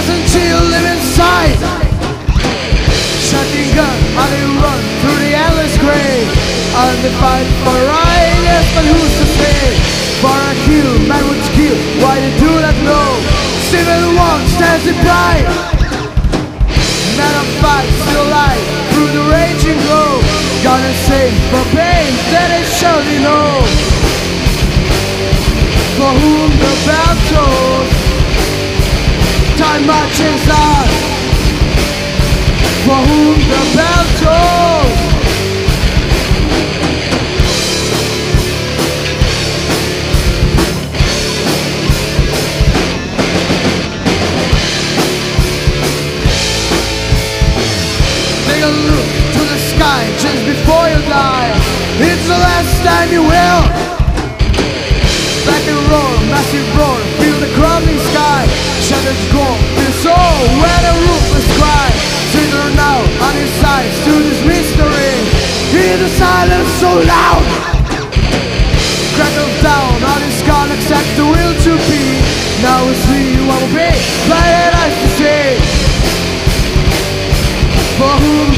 doesn't see you live inside Shotgun gun, how do run through the endless grave? Undefined for a right, yes, but who's to say? For a kill, man would kill, why they do not know? Civil one stands in pride Man of fight, still alive, through the raging glow Gonna save for pain, that is surely know. For whom the battle A look to the sky just before you die. It's the last time you will. Back and roll, massive roar, feel the crumbling sky. Shadows go, feel so where the ruthless cry. Trigger now on his sides to this mystery. Hear the silence so loud.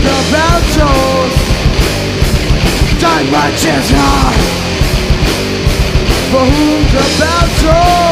The tolls. Time marches on. For whom the bell tolls.